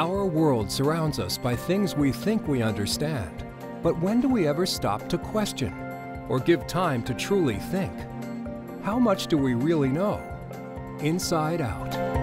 Our world surrounds us by things we think we understand. But when do we ever stop to question or give time to truly think? How much do we really know? Inside Out.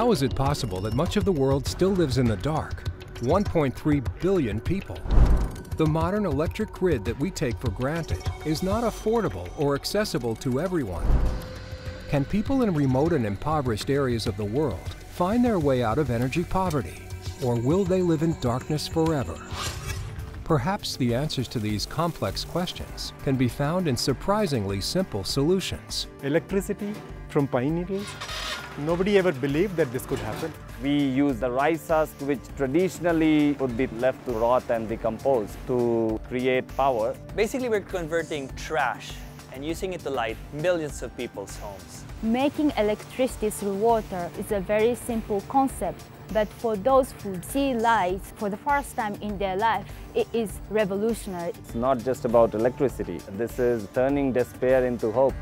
How is it possible that much of the world still lives in the dark? 1.3 billion people. The modern electric grid that we take for granted is not affordable or accessible to everyone. Can people in remote and impoverished areas of the world find their way out of energy poverty? Or will they live in darkness forever? Perhaps the answers to these complex questions can be found in surprisingly simple solutions. Electricity from pine needles Nobody ever believed that this could happen. We use the rice husk, which traditionally would be left to rot and decompose, to create power. Basically, we're converting trash and using it to light millions of people's homes. Making electricity through water is a very simple concept, but for those who see light for the first time in their life, it is revolutionary. It's not just about electricity. This is turning despair into hope.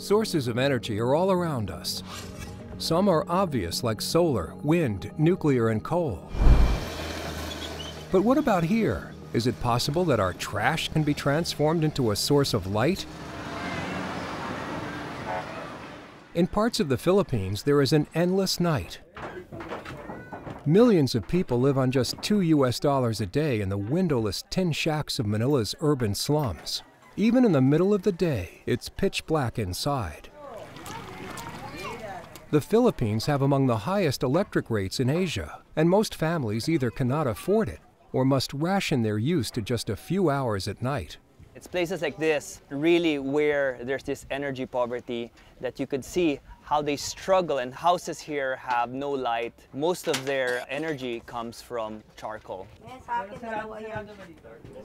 Sources of energy are all around us. Some are obvious like solar, wind, nuclear, and coal. But what about here? Is it possible that our trash can be transformed into a source of light? In parts of the Philippines, there is an endless night. Millions of people live on just two US dollars a day in the windowless tin shacks of Manila's urban slums. Even in the middle of the day, it's pitch black inside. The Philippines have among the highest electric rates in Asia, and most families either cannot afford it or must ration their use to just a few hours at night. It's places like this, really, where there's this energy poverty that you could see how they struggle and houses here have no light. Most of their energy comes from charcoal.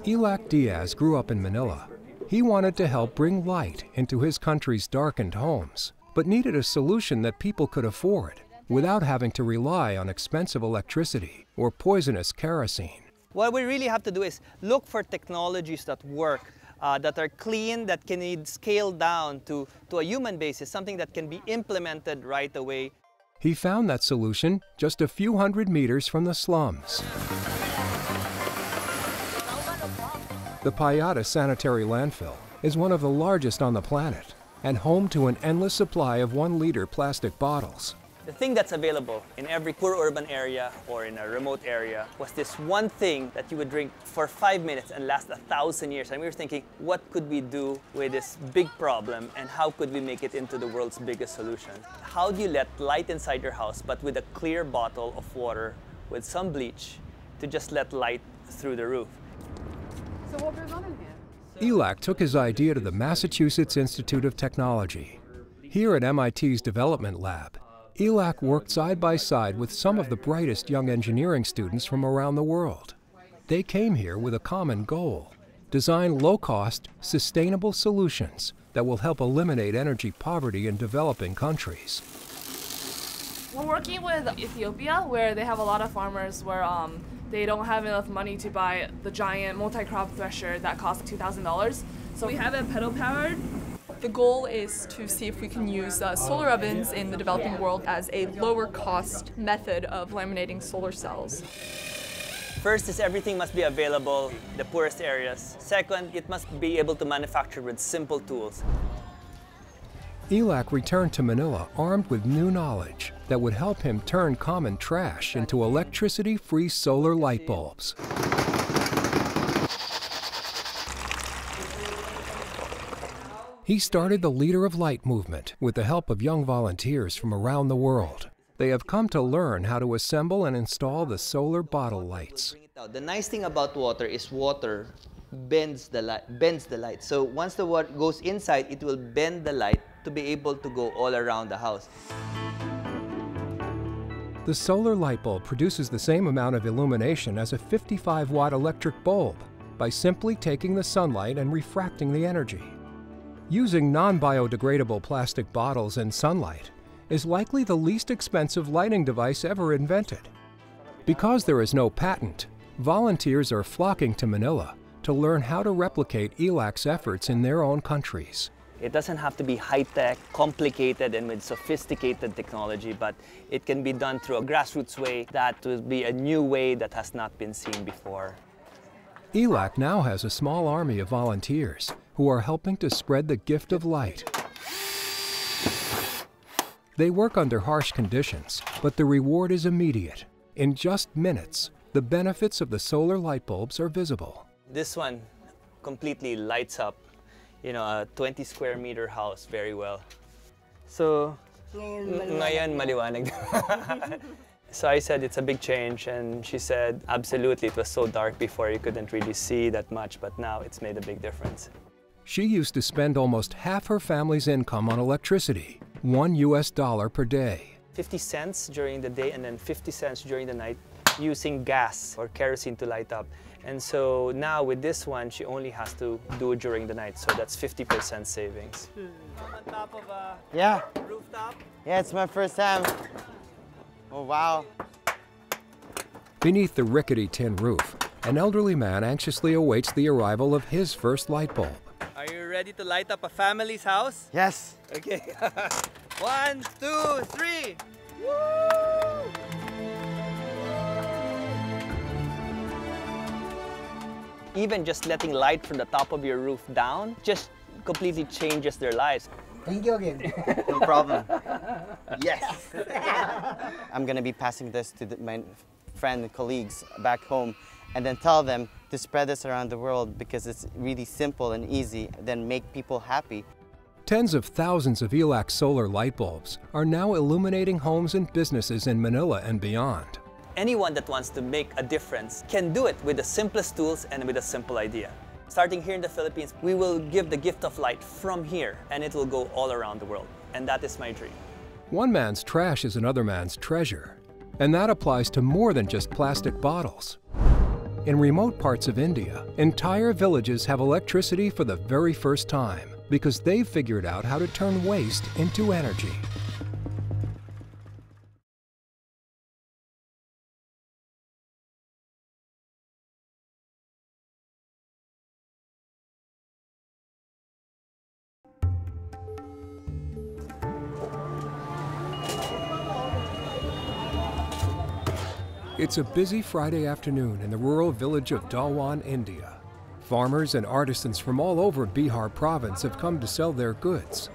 Illac Diaz grew up in Manila he wanted to help bring light into his country's darkened homes, but needed a solution that people could afford without having to rely on expensive electricity or poisonous kerosene. What we really have to do is look for technologies that work, uh, that are clean, that can be scaled down to, to a human basis, something that can be implemented right away. He found that solution just a few hundred meters from the slums. The Payatas Sanitary Landfill is one of the largest on the planet and home to an endless supply of one-liter plastic bottles. The thing that's available in every poor urban area or in a remote area was this one thing that you would drink for five minutes and last a thousand years. And we were thinking, what could we do with this big problem and how could we make it into the world's biggest solution? How do you let light inside your house but with a clear bottle of water with some bleach to just let light through the roof? Illac took his idea to the Massachusetts Institute of Technology. Here at MIT's Development Lab, Illac worked side by side with some of the brightest young engineering students from around the world. They came here with a common goal design low cost, sustainable solutions that will help eliminate energy poverty in developing countries. We're working with Ethiopia, where they have a lot of farmers where um, they don't have enough money to buy the giant multi-crop thresher that costs $2,000. So we have it pedal powered. The goal is to see if we can use uh, solar ovens in the developing world as a lower cost method of laminating solar cells. First is everything must be available in the poorest areas. Second, it must be able to manufacture with simple tools. Illac returned to Manila armed with new knowledge that would help him turn common trash into electricity-free solar light bulbs. He started the Liter of Light movement with the help of young volunteers from around the world. They have come to learn how to assemble and install the solar bottle lights. The nice thing about water is water bends the light. Bends the light. So once the water goes inside, it will bend the light to be able to go all around the house. The solar light bulb produces the same amount of illumination as a 55 watt electric bulb, by simply taking the sunlight and refracting the energy. Using non-biodegradable plastic bottles and sunlight is likely the least expensive lighting device ever invented. Because there is no patent, volunteers are flocking to Manila to learn how to replicate Illac's efforts in their own countries. It doesn't have to be high-tech, complicated, and with sophisticated technology, but it can be done through a grassroots way that will be a new way that has not been seen before. Illac now has a small army of volunteers who are helping to spread the gift of light. They work under harsh conditions, but the reward is immediate. In just minutes, the benefits of the solar light bulbs are visible. This one completely lights up, you know, a 20 square meter house very well. So, ngayon maliwanag. so I said it's a big change and she said absolutely it was so dark before you couldn't really see that much but now it's made a big difference. She used to spend almost half her family's income on electricity, one US dollar per day. 50 cents during the day and then 50 cents during the night using gas or kerosene to light up. And so now with this one, she only has to do it during the night. So that's 50% savings. On top of a yeah. rooftop? Yeah, it's my first time. Oh, wow. Beneath the rickety tin roof, an elderly man anxiously awaits the arrival of his first light bulb. Are you ready to light up a family's house? Yes. Okay. One, two, three. Woo! Even just letting light from the top of your roof down just completely changes their lives. Thank you again. no problem. Yes. I'm going to be passing this to the, my friend and colleagues back home and then tell them to spread this around the world because it's really simple and easy, then make people happy. Tens of thousands of Illac solar light bulbs are now illuminating homes and businesses in Manila and beyond. Anyone that wants to make a difference can do it with the simplest tools and with a simple idea. Starting here in the Philippines, we will give the gift of light from here and it will go all around the world. And that is my dream. One man's trash is another man's treasure. And that applies to more than just plastic bottles. In remote parts of India, entire villages have electricity for the very first time because they've figured out how to turn waste into energy. It's a busy Friday afternoon in the rural village of Dalwan, India. Farmers and artisans from all over Bihar province have come to sell their goods.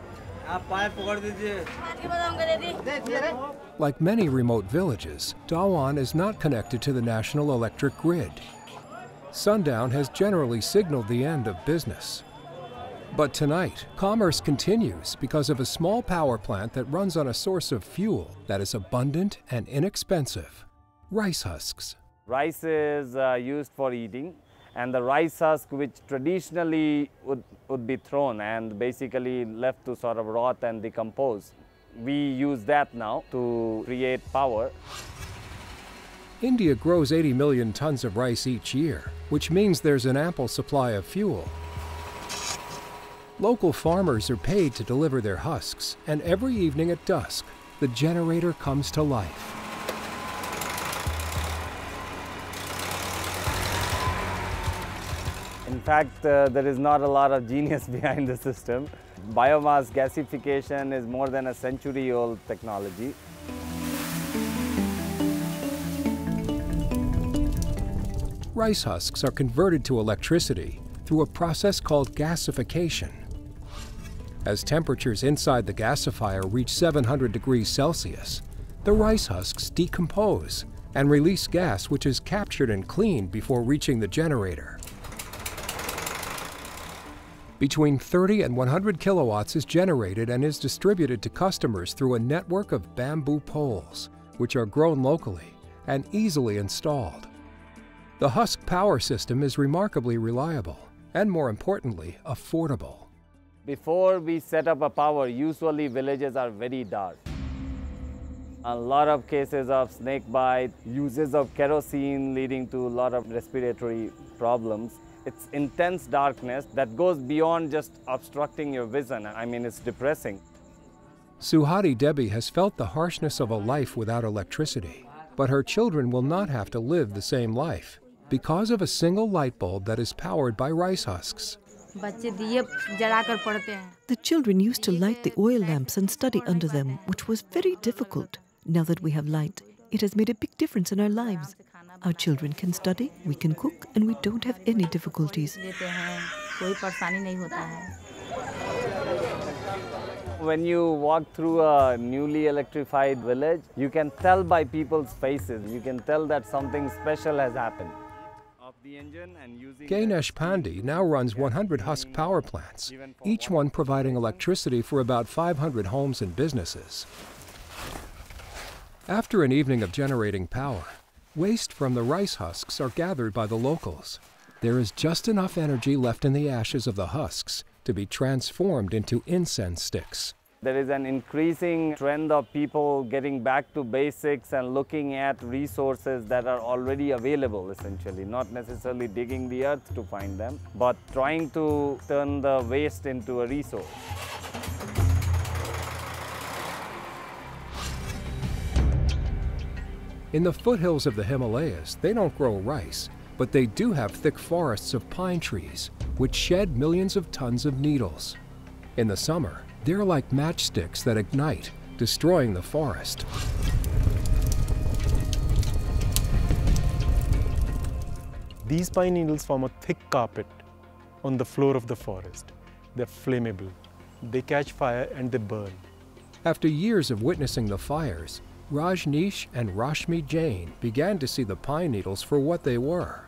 Like many remote villages, Dawan is not connected to the national electric grid. Sundown has generally signaled the end of business. But tonight, commerce continues because of a small power plant that runs on a source of fuel that is abundant and inexpensive rice husks. Rice is uh, used for eating and the rice husk which traditionally would, would be thrown and basically left to sort of rot and decompose. We use that now to create power. India grows 80 million tons of rice each year, which means there's an ample supply of fuel. Local farmers are paid to deliver their husks, and every evening at dusk, the generator comes to life. In fact, uh, there is not a lot of genius behind the system. Biomass gasification is more than a century old technology. Rice husks are converted to electricity through a process called gasification. As temperatures inside the gasifier reach 700 degrees Celsius, the rice husks decompose and release gas which is captured and cleaned before reaching the generator. Between 30 and 100 kilowatts is generated and is distributed to customers through a network of bamboo poles, which are grown locally and easily installed. The Husk power system is remarkably reliable and, more importantly, affordable. Before we set up a power, usually villages are very dark. A lot of cases of snake bite, uses of kerosene leading to a lot of respiratory problems. It's intense darkness that goes beyond just obstructing your vision. I mean, it's depressing. Suhadi Devi has felt the harshness of a life without electricity, but her children will not have to live the same life because of a single light bulb that is powered by rice husks. The children used to light the oil lamps and study under them, which was very difficult. Now that we have light, it has made a big difference in our lives. Our children can study, we can cook, and we don't have any difficulties. When you walk through a newly electrified village, you can tell by people's faces, you can tell that something special has happened. Gyanesh Pandey now runs 100 husk power plants, each one providing electricity for about 500 homes and businesses. After an evening of generating power, waste from the rice husks are gathered by the locals. There is just enough energy left in the ashes of the husks to be transformed into incense sticks. There is an increasing trend of people getting back to basics and looking at resources that are already available essentially, not necessarily digging the earth to find them, but trying to turn the waste into a resource. In the foothills of the Himalayas, they don't grow rice, but they do have thick forests of pine trees, which shed millions of tons of needles. In the summer, they're like matchsticks that ignite, destroying the forest. These pine needles form a thick carpet on the floor of the forest. They're flammable. They catch fire and they burn. After years of witnessing the fires, Rajneesh and Rashmi Jain began to see the pine needles for what they were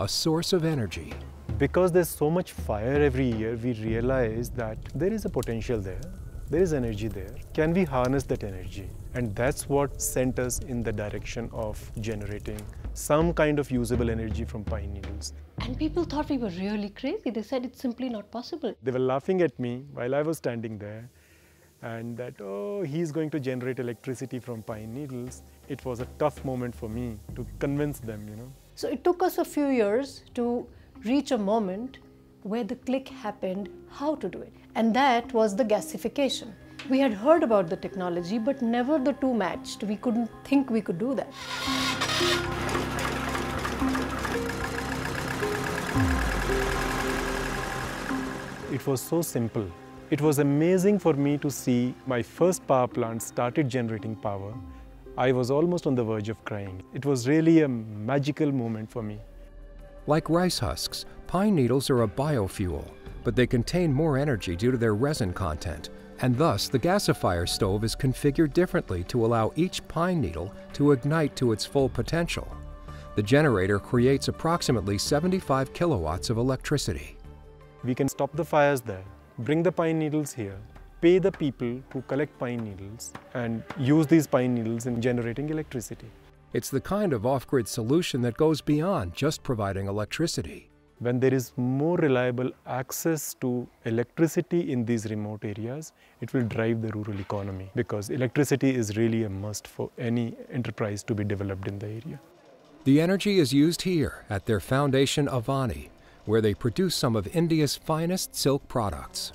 a source of energy. Because there's so much fire every year, we realize that there is a potential there, there is energy there. Can we harness that energy? And that's what sent us in the direction of generating some kind of usable energy from pine needles. And people thought we were really crazy. They said it's simply not possible. They were laughing at me while I was standing there and that, oh, he's going to generate electricity from pine needles. It was a tough moment for me to convince them, you know. So it took us a few years to reach a moment where the click happened how to do it. And that was the gasification. We had heard about the technology, but never the two matched. We couldn't think we could do that. It was so simple. It was amazing for me to see my first power plant started generating power. I was almost on the verge of crying. It was really a magical moment for me. Like rice husks, pine needles are a biofuel, but they contain more energy due to their resin content, and thus the gasifier stove is configured differently to allow each pine needle to ignite to its full potential. The generator creates approximately 75 kilowatts of electricity. We can stop the fires there, bring the pine needles here, pay the people who collect pine needles, and use these pine needles in generating electricity. It's the kind of off-grid solution that goes beyond just providing electricity. When there is more reliable access to electricity in these remote areas, it will drive the rural economy because electricity is really a must for any enterprise to be developed in the area. The energy is used here at their foundation Avani, where they produce some of India's finest silk products.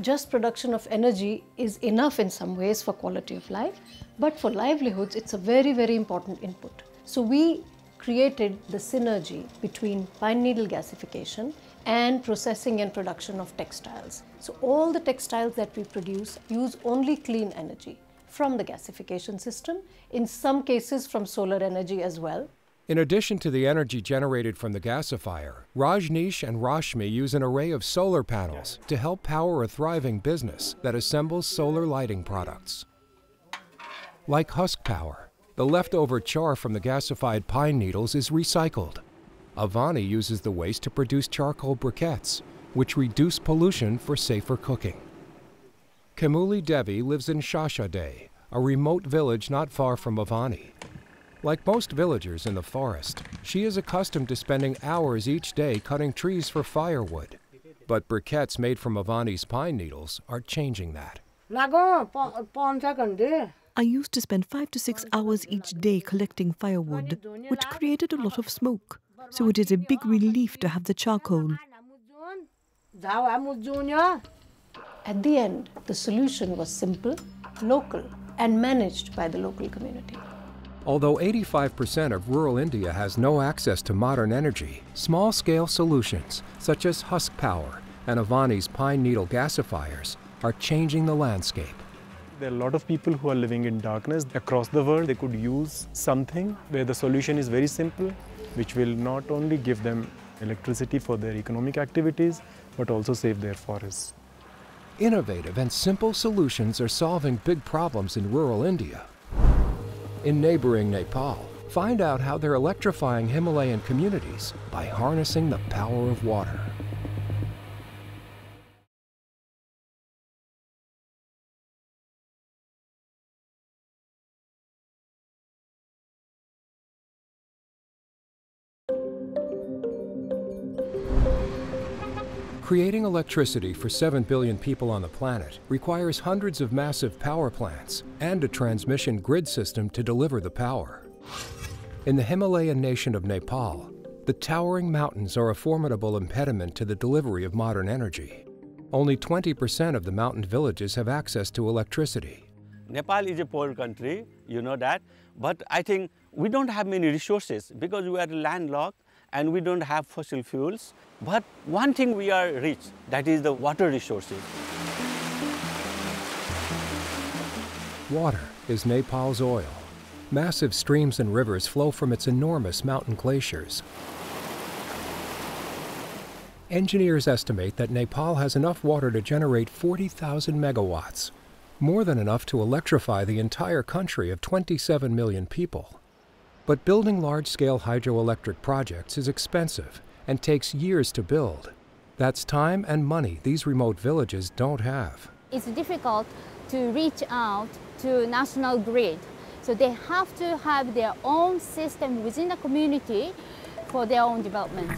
Just production of energy is enough in some ways for quality of life, but for livelihoods, it's a very, very important input. So we created the synergy between pine needle gasification and processing and production of textiles. So all the textiles that we produce use only clean energy from the gasification system, in some cases from solar energy as well. In addition to the energy generated from the gasifier, Rajneesh and Rashmi use an array of solar panels to help power a thriving business that assembles solar lighting products. Like Husk Power, the leftover char from the gasified pine needles is recycled. Avani uses the waste to produce charcoal briquettes, which reduce pollution for safer cooking. Kamuli Devi lives in Shashade, a remote village not far from Avani. Like most villagers in the forest, she is accustomed to spending hours each day cutting trees for firewood. But briquettes made from Avani's pine needles are changing that. I I used to spend five to six hours each day collecting firewood, which created a lot of smoke. So it is a big relief to have the charcoal. At the end, the solution was simple, local, and managed by the local community. Although 85% of rural India has no access to modern energy, small scale solutions such as Husk Power and Avani's pine needle gasifiers are changing the landscape. There are a lot of people who are living in darkness across the world. They could use something where the solution is very simple, which will not only give them electricity for their economic activities, but also save their forests. Innovative and simple solutions are solving big problems in rural India. In neighboring Nepal, find out how they're electrifying Himalayan communities by harnessing the power of water. Creating electricity for 7 billion people on the planet requires hundreds of massive power plants and a transmission grid system to deliver the power. In the Himalayan nation of Nepal, the towering mountains are a formidable impediment to the delivery of modern energy. Only 20% of the mountain villages have access to electricity. Nepal is a poor country, you know that, but I think we don't have many resources because we are landlocked and we don't have fossil fuels. But one thing we are rich, that is the water resources. Water is Nepal's oil. Massive streams and rivers flow from its enormous mountain glaciers. Engineers estimate that Nepal has enough water to generate 40,000 megawatts, more than enough to electrify the entire country of 27 million people. But building large-scale hydroelectric projects is expensive and takes years to build. That's time and money these remote villages don't have. It's difficult to reach out to national grid. So they have to have their own system within the community for their own development.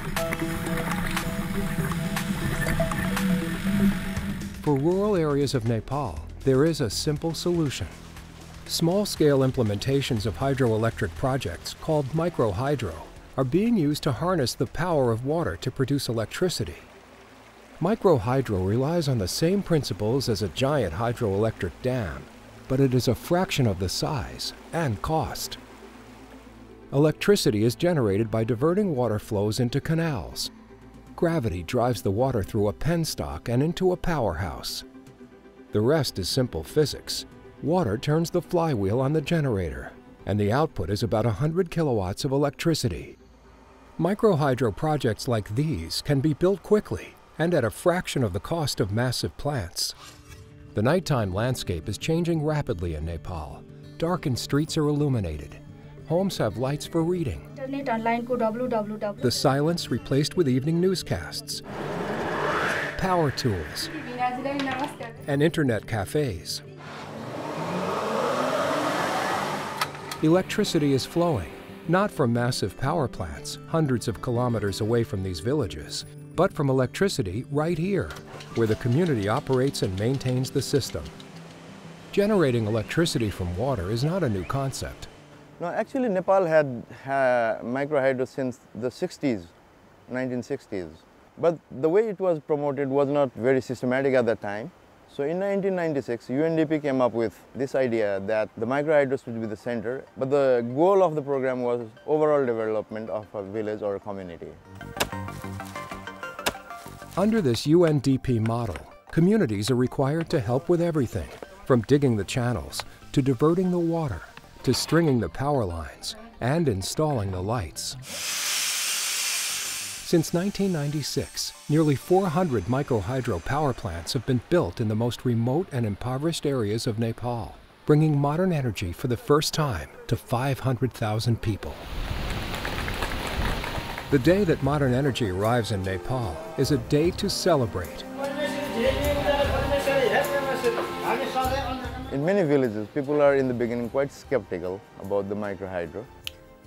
For rural areas of Nepal, there is a simple solution. Small-scale implementations of hydroelectric projects, called microhydro, are being used to harness the power of water to produce electricity. Microhydro relies on the same principles as a giant hydroelectric dam, but it is a fraction of the size and cost. Electricity is generated by diverting water flows into canals. Gravity drives the water through a penstock and into a powerhouse. The rest is simple physics. Water turns the flywheel on the generator, and the output is about 100 kilowatts of electricity. Microhydro projects like these can be built quickly and at a fraction of the cost of massive plants. The nighttime landscape is changing rapidly in Nepal. Darkened streets are illuminated. Homes have lights for reading. The silence replaced with evening newscasts, power tools, and internet cafes. Electricity is flowing, not from massive power plants hundreds of kilometers away from these villages, but from electricity right here, where the community operates and maintains the system. Generating electricity from water is not a new concept. No, actually Nepal had uh, microhydro since the 60s, 1960s. But the way it was promoted was not very systematic at that time. So in 1996, UNDP came up with this idea that the microhydro would be the center, but the goal of the program was overall development of a village or a community. Under this UNDP model, communities are required to help with everything, from digging the channels, to diverting the water, to stringing the power lines, and installing the lights. Since 1996, nearly 400 microhydro power plants have been built in the most remote and impoverished areas of Nepal, bringing modern energy for the first time to 500,000 people. The day that modern energy arrives in Nepal is a day to celebrate. In many villages, people are in the beginning quite skeptical about the microhydro.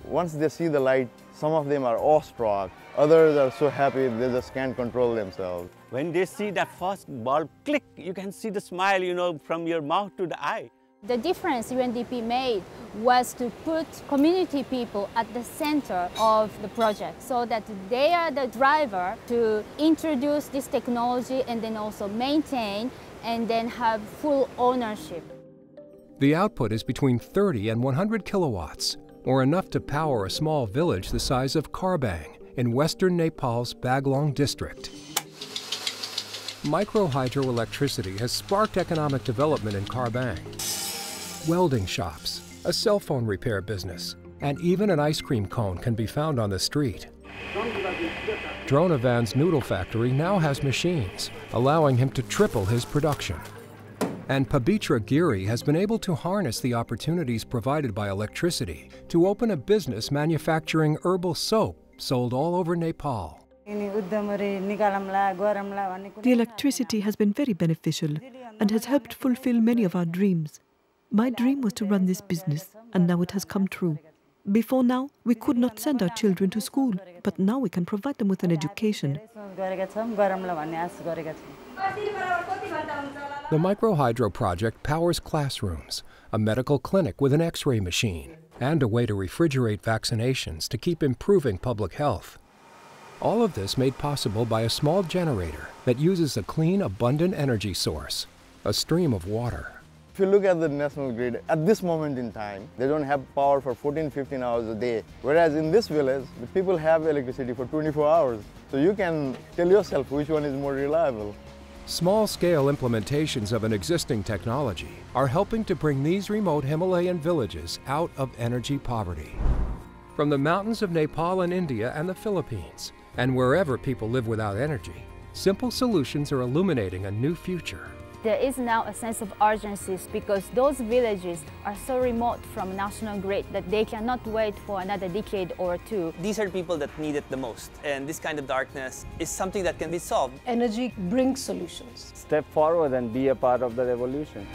Once they see the light, some of them are awestruck, others are so happy they just can't control themselves. When they see that first bulb click, you can see the smile, you know, from your mouth to the eye. The difference UNDP made was to put community people at the center of the project so that they are the driver to introduce this technology and then also maintain and then have full ownership. The output is between 30 and 100 kilowatts, or enough to power a small village the size of Karbang in western Nepal's Baglung district. Micro-hydroelectricity has sparked economic development in Karbang. Welding shops, a cell phone repair business, and even an ice cream cone can be found on the street. Dronavan's noodle factory now has machines, allowing him to triple his production. And Pabitra Giri has been able to harness the opportunities provided by electricity to open a business manufacturing herbal soap sold all over Nepal. The electricity has been very beneficial and has helped fulfill many of our dreams. My dream was to run this business, and now it has come true. Before now, we could not send our children to school, but now we can provide them with an education. The Microhydro project powers classrooms, a medical clinic with an x ray machine, and a way to refrigerate vaccinations to keep improving public health. All of this made possible by a small generator that uses a clean, abundant energy source, a stream of water. If you look at the national grid, at this moment in time, they don't have power for 14, 15 hours a day. Whereas in this village, the people have electricity for 24 hours. So you can tell yourself which one is more reliable. Small-scale implementations of an existing technology are helping to bring these remote Himalayan villages out of energy poverty. From the mountains of Nepal and India and the Philippines, and wherever people live without energy, simple solutions are illuminating a new future. There is now a sense of urgency because those villages are so remote from national grid that they cannot wait for another decade or two. These are people that need it the most, and this kind of darkness is something that can be solved. Energy brings solutions. Step forward and be a part of the revolution.